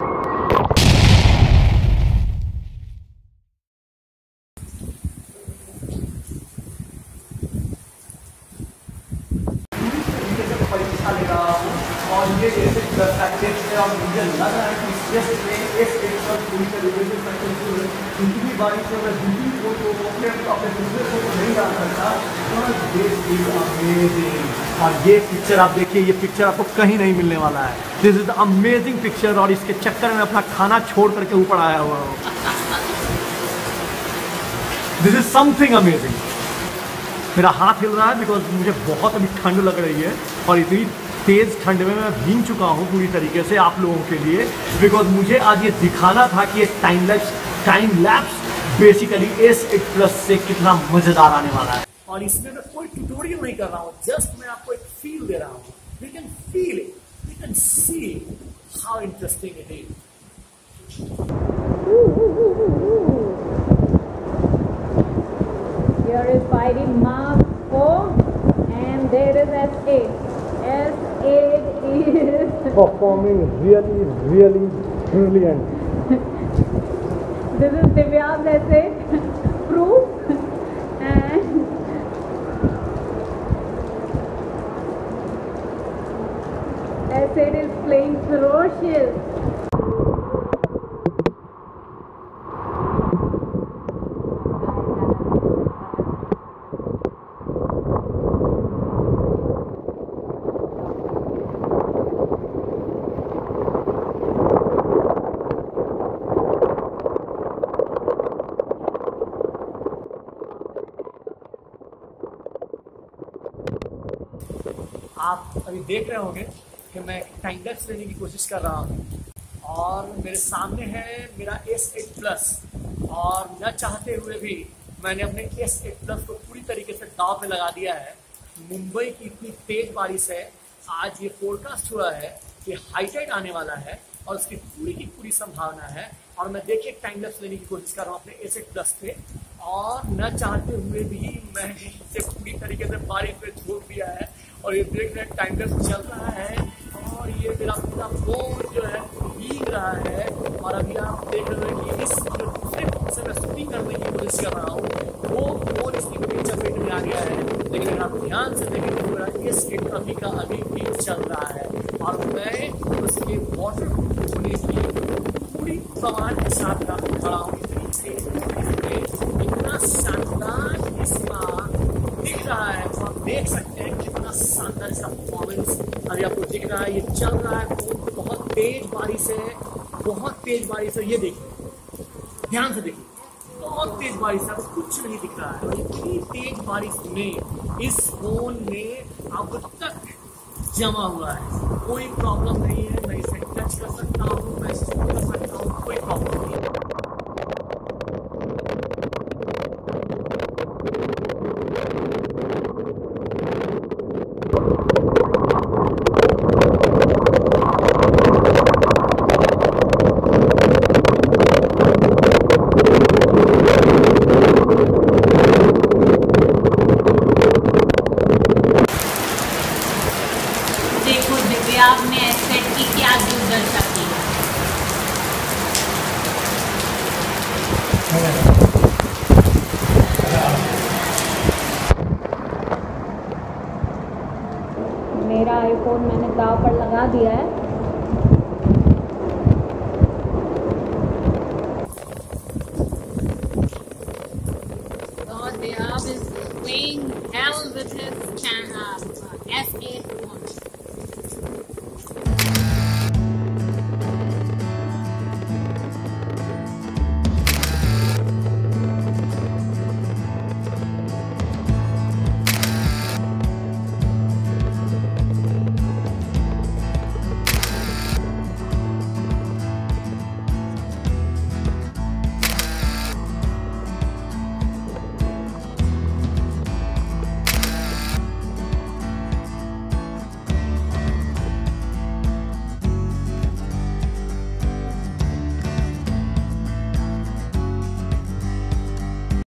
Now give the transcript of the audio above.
और ये जैसे पैकेज है और मुझे लग रहा है कि इसमें इस एक पर पूरी तरीके से बारी से अगर दूसरी को तो अपने अपने दूसरे को तो नहीं डाल सकता तो और ये पिक्चर आप देखिए, ये पिक्चर आपको कहीं नहीं मिलने वाला है। दिस इज़ अमेजिंग पिक्चर और इसके चक्कर में अपना खाना छोड़ करके ऊपर आया हुआ हूँ। दिस इज़ समथिंग अमेजिंग मेरा हाथ हिल रहा है बिकॉज़ मुझे बहुत अभी ठंड लग रही है और इतनी तेज़ ठंड में मैं भीग चुका हूँ पूरी तरीके से आप लोगों के लिए। बिकॉज़ मुझे आज ये दिखाना था कि ये time lapse time lapse basically S eight plus से कितना मज़ेदार आने वाला है। और इसमें मैं कोई ट्यूटोरियल नहीं कर रहा हूँ जस्ट मैं आपको एक फील दे रहा हूँ। We can feel it we can see how interesting it is Here is 5D Mark 4 and there is S8. S8 is performing really really brilliant. this is Divya's S8 proof and S8 is playing ferocious. आप अभी देख रहे होंगे कि मैं time लेने की कोशिश कर रहा हूँ। और मेरे सामने है मेरा एस एट प्लस और न चाहते हुए भी मैंने अपने एस एट प्लस को पूरी तरीके से दाव पे लगा दिया है। मुंबई की इतनी तेज बारिश है। आज ये फोरकास्ट हुआ है कि हाईटाइड आने वाला है और उसकी पूरी की पूरी संभावना है। और मैं देखिए टाइम लैप्स लेने की कोशिश कर रहा हूँ अपने एस एट प्लस पे। और न चाहते हुए भी मैंने इसे पूरी तरीके से बारिश पे छोड़ दिया है। और ये देख रहे हैं टाइम चल रहा है और ये मेरा पूरा फ़ोन जो है, भीग रहा है। और अभी आप देख रहे हैं कि इस जो दूसरे से मैं शूटिंग करने की कोशिश कर रहा हूँ, वो फ़ोन इसकी पूरी चपेट में आ गया है। लेकिन अगर आप ध्यान से देखें तो मेरा इस एक अभी का अभी भी चल रहा है। और मैं उसके वाटर होने की पूरी प्रमाण के साथ खड़ा हूँ इतनी तेज बारिश में इतना शानदार इसका दिख रहा है तो आप देख सकते हैं कितना शानदार इसका परफॉर्मेंस अभी आपको दिख रहा है ये चल रहा है फ़ोन बहुत तेज बारिश है, बहुत तेज बारिश है, ये देखिए, ध्यान से देखिए, बहुत तेज बारिश है कुछ नहीं दिख रहा है इतनी तेज बारिश में इस फ़ोन में अब तक जमा हुआ है। कोई प्रॉब्लम नहीं है, मैं इसे टच कर सकता हूँ, मैं कर सकता हूँ, कोई प्रॉब्लम नहीं है देखो दिव्या ने सेट की क्या दूरदर्शा की है मेरा आईफोन मैंने दाव पर लगा दिया है God, Diab is playing hell with his uh, S8 phone.